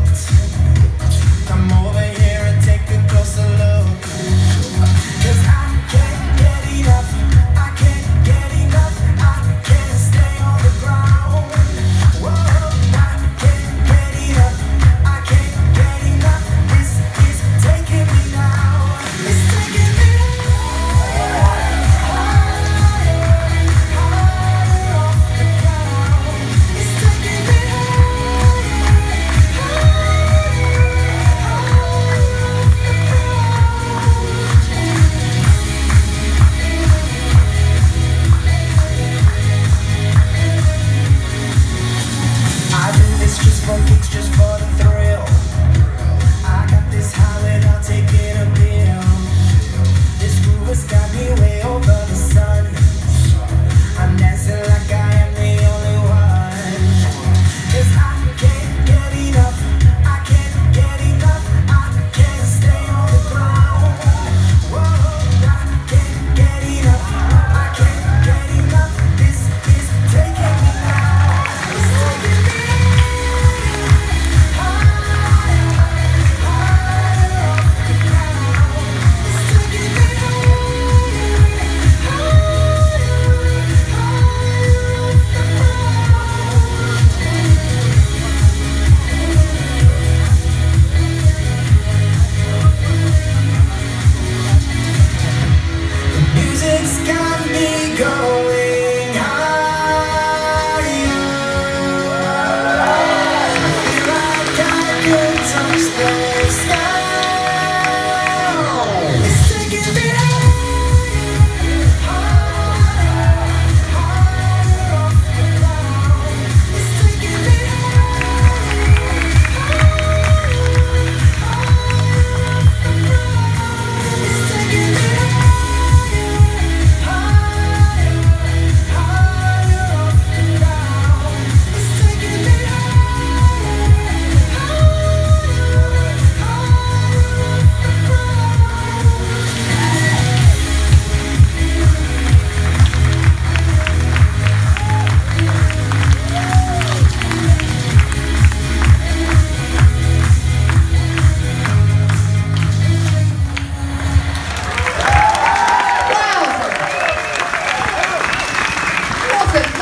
out.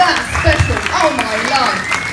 That's special. Oh my love.